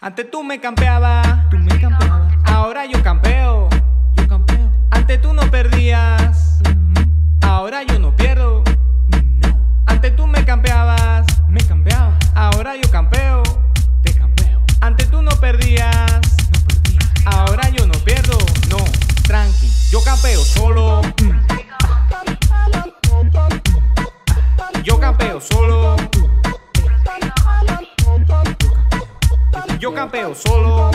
Antes tú me campeabas, Tú me campeabas, ahora yo campeo. yo campeo. Antes tú no perdías, ahora yo no pierdo. No, Antes tú me campeabas, me campeaba, ahora yo campeo. te campeo. Antes tú no perdías, No perdía. ahora yo no pierdo. No, tranqui, yo campeo solo. Yo campeo solo.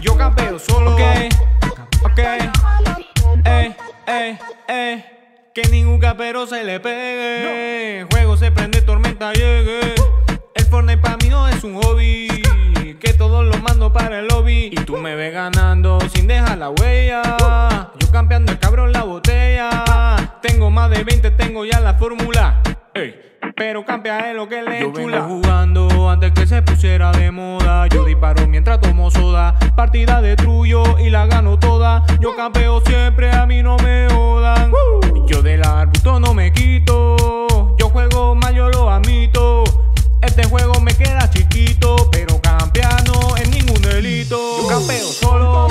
Yo campeo solo. Ok, ok. Eh, eh, eh. Que ningún capero se le pegue. Juego se prende, tormenta llegue. El Fortnite para mí no es un hobby. Que todos lo mando para el lobby. Y tú me ves ganando sin dejar la huella. Pero campea es lo que le Yo vengo jugando antes que se pusiera de moda. Yo disparo mientras tomo soda. Partida destruyo y la gano toda. Yo campeo siempre, a mí no me jodan. Yo del arbusto no me quito. Yo juego mal, yo lo admito. Este juego me queda chiquito, pero campear no es ningún delito. Yo campeo solo.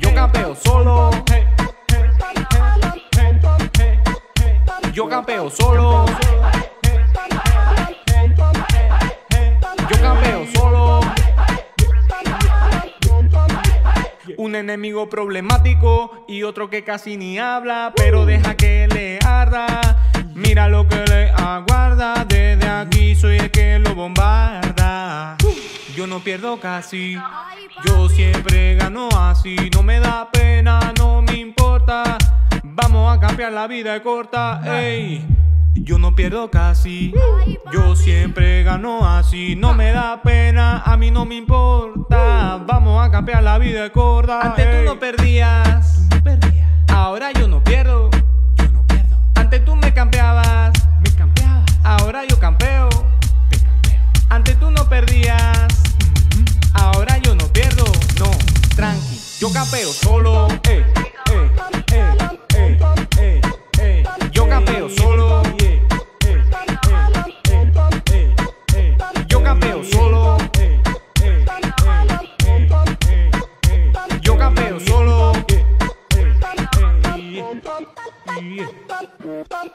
Yo campeo solo. Yo campeo solo. Yo campeo solo. Un enemigo problemático y otro que casi ni habla, pero deja que le arda. Mira lo que le aguarda. Desde aquí soy el que lo bombarda. Yo no pierdo casi. Yo siempre gano así. No me da pena, no me importa. Cambiar la vida es corta. Ey. Yo no pierdo casi. Yo siempre gano así. No me da pena, a mí no me importa. Vamos a cambiar la vida es corta. Antes tú no perdías. No perdía, Ahora yo no pierdo. yo no pierdo. Antes tú me campeabas. Me campeaba, Ahora yo campeo. te campeo. Antes tú no perdías. Ahora yo no pierdo. No, tranqui. Yo campeo solo. eh. Bye.